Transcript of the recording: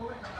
important.